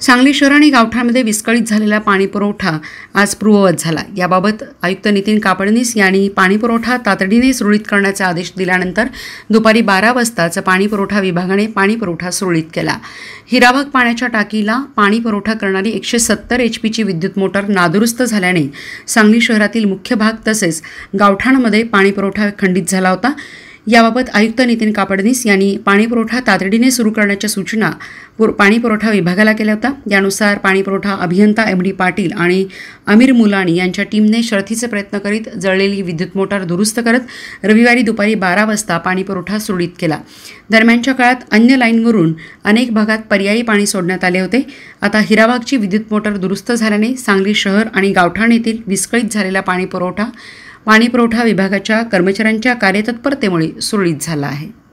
सांगली शहर आणि गावठाणमध्ये विस्कळीत झालेला पाणीपुरवठा आज पूर्ववत झाला. याबाबत आयुक्त नितीन कापडनीस यांनी पाणीपुरवठा तातडीने सुरळीत करण्याचे आदेश दिल्यानंतर दुपारी बारा वाजताच पाणीपुरवठा विभागाने पाणीपुरवठा सुरळीत केला. हिराभाग पाण्याच्या टाकीला पाणीपुरवठा करणारी एकशे सत्तर एच पीची विद्युत मोटर नादुरुस्त झाल्याने सांगली शहरातील मुख्य भाग तसेच गावठाणमध्ये पाणीपुरवठा खंडित झाला होता. याबाबत आयुक्त नितीन कापडनीस यांनी पाणीपुरवठा तातडीने सुरू करण्याच्या सूचना पाणीपुरवठा विभागाला केल्या होत्या. यानुसार पाणीपुरवठा अभियंता एम डी पाटील आणि अमीर मुलानी यांच्या टीमने शर्थीचे प्रयत्न करीत जळलेली विद्युत मोटार दुरुस्त करत रविवारी दुपारी बारा वाजता पाणीपुरवठा सुरळीत केला. दरम्यानच्या काळात अन्य लाईनवरून अनेक भागात पर्यायी पाणी सोडण्यात आले होते. आता हिराबागची विद्युत मोटार दुरुस्त झाल्याने सांगली शहर आणि गावठाण येथील विस्कळीत झालेला पाणीपुरवठा पाणीपुरवठा विभागाच्या कर्मचाऱ्यांच्या कार्यतत्परतेमुळे सुरळीत झाला आहे.